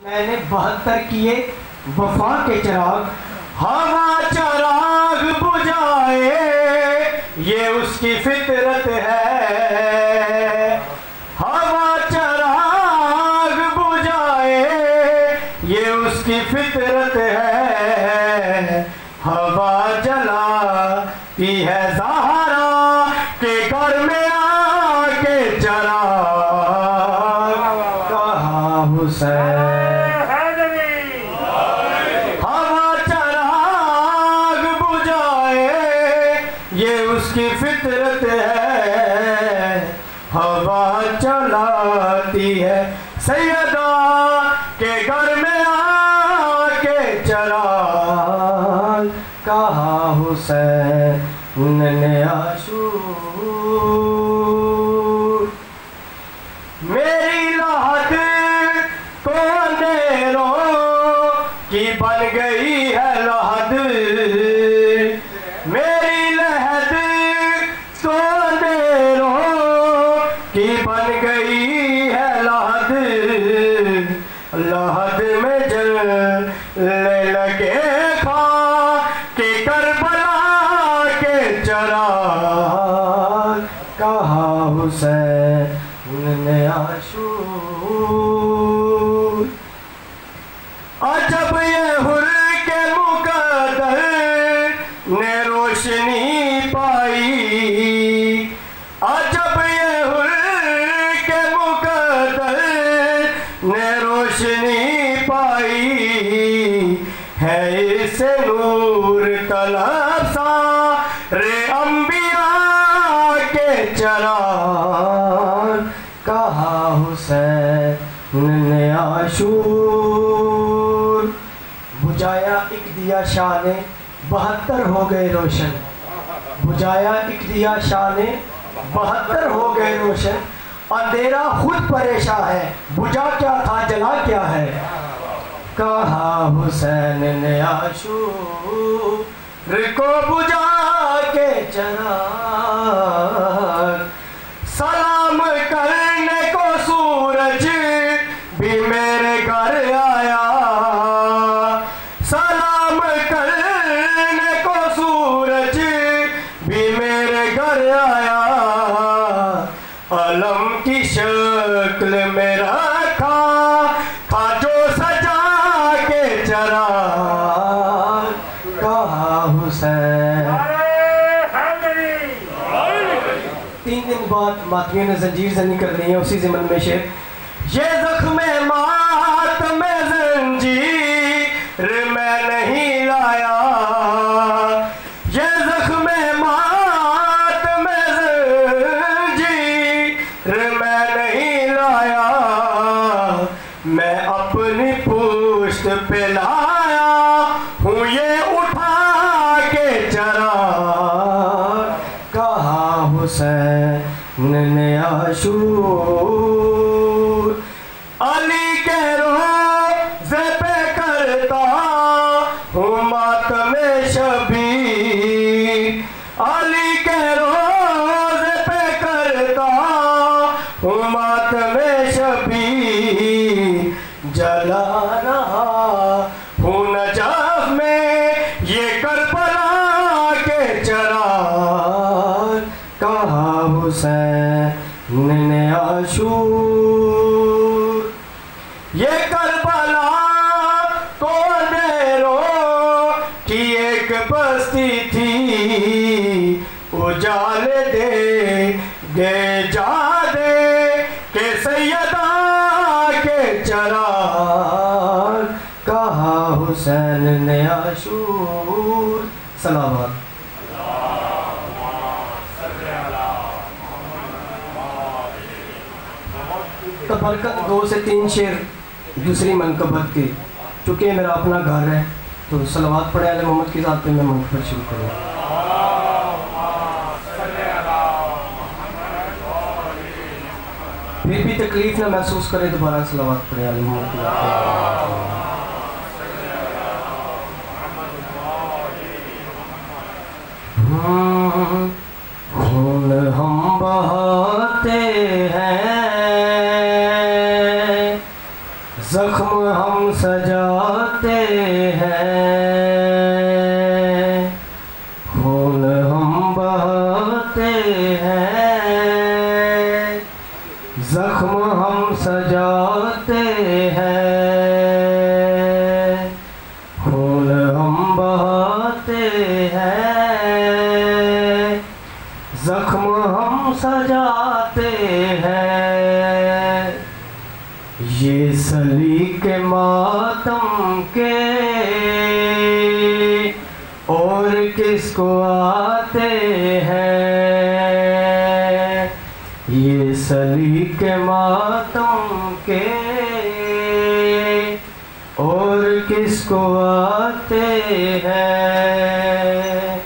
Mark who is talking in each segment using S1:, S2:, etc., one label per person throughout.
S1: मैंने बहत्तर किए वफा के चिराग। हवा चराग बुझाए, ये उसकी फितरत है। हवा चराग बुझाए, ये उसकी फितरत है। हवा जलाती है सहारा के घर में आके चरा कहा हुसैन हवा चलाती है। सैयदा के घर में आके चला कहा हुसैन ने आशूर। मेरी लाहत को अंधेरों की बन गई हुसैन ने आशूर अजब ये हुर के मुकदर ने रोशनी पाई अजब ये हुर के मुकदर ने रोशनी पाई, है इसे नूर तलब ने आशूर। बुझाया एक दिया शाह ने बहत्तर हो गए रोशन। बुझाया एक दिया शाह ने बहत्तर हो गए रोशन। अंधेरा खुद परेशान है, बुझा क्या था, जला क्या है? कहा हुसैन ने आशूर। को बुझा शक्ल में रखा था जो सजा के चरा। कहा हुसैन। तीन दिन बाद मातमियों ने जंजीर जनी कर रही है, उसी जमन में शेर। उठा के चरा। कहा हुसैन ने आशूर। अली के रोज़े पे करता हूँ मातम शबीर। अली के रोज़े पे करता हूँ आशूर सलामत तो बरकत दो से तीन शेर दूसरी मनकबत के चूँकि मेरा अपना घर है तो सलवात पढ़े आले मोहम्मद की साथ पे मैं मनकबत शुरू करूँ फिर भी तकलीफ़ ना महसूस करें दोबारा सलवात पढ़े आले मोहम्मद खून हम बहते हैं जख्म हम सजाते हैं। सजाते हैं। ये सली के मातम के और किसको आते हैं? ये सली के मातम के और किसको आते हैं?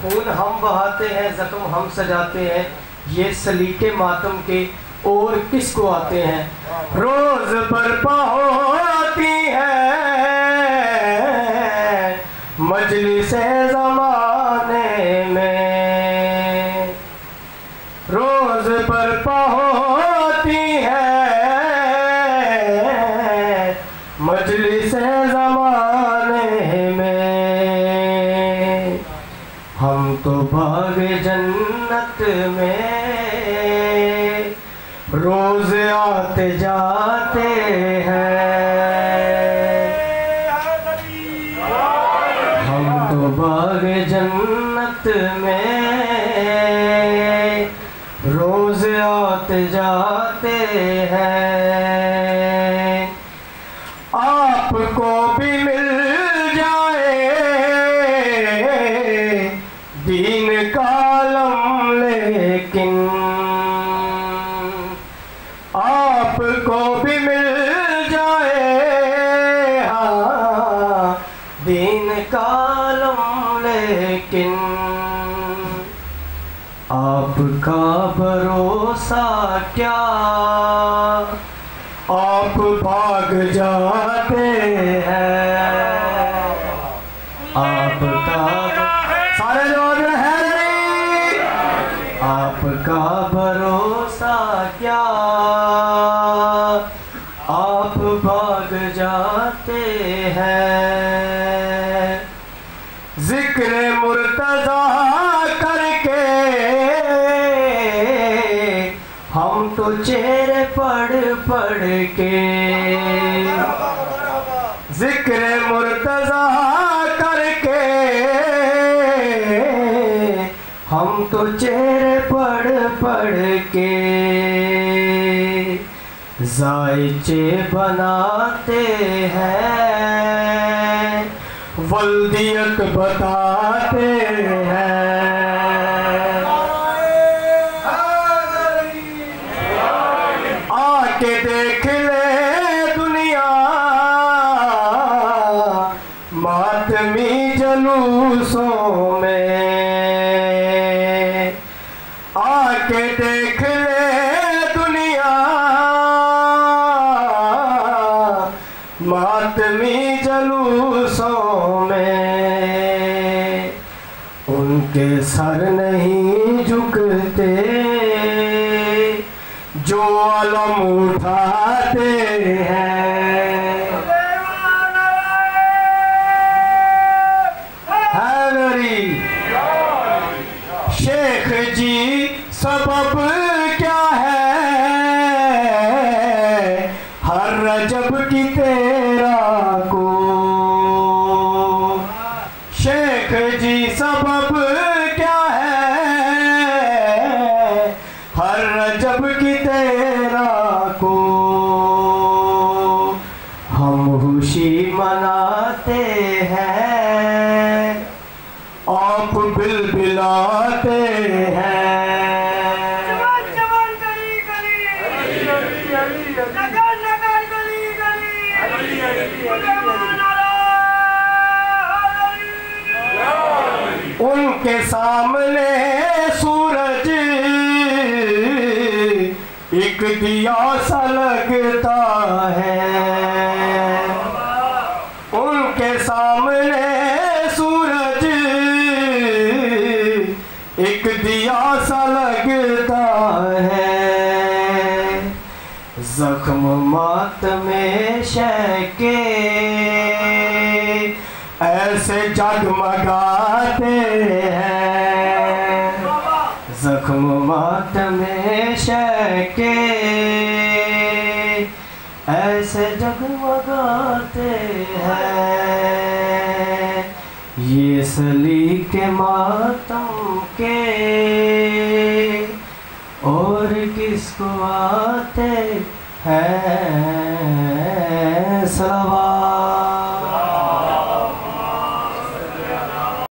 S1: खून हम बहाते हैं, जख्म हम सजाते हैं। ये सलीके मातम के और किसको आते हैं? रोज बर्पा होती है। मजलिस जमाने में। रोज बर्पा होती है। मजलिस जमाने में। हम तो बाग जन्नत में। रोज आते जाते हैं। हम तो बाग जन्नत में रोज आते जाते हैं। आपको भी मिल जाए। हाँ दिन कालम लेकिन आपका भरोसा क्या? आप भाग जाते चेहरे पढ़ पढ़ के। ज़िक्र मुर्तजा करके। हम तो चेहरे पढ़ पढ़ के। जायचे बनाते हैं। वल्दियत बताते हैं। मातमी जलूसों में। आके देख ले दुनिया। मातमी जलूसों में। उनके सर नहीं झुकते। जो अलम उठाते हैं मनाते हैं आप बिल बिलाते हैं।
S2: जवान जवान गली गली। नगर नगर गली गली।
S1: उनके सामने सूरज एक दिया सा लगता है। जख्म मात में शके। ऐसे जगमगाते हैं। जख्म मात में शके। ऐसे जगमगाते हैं। ये सली के मातम के। और किसको आते हैं सलवा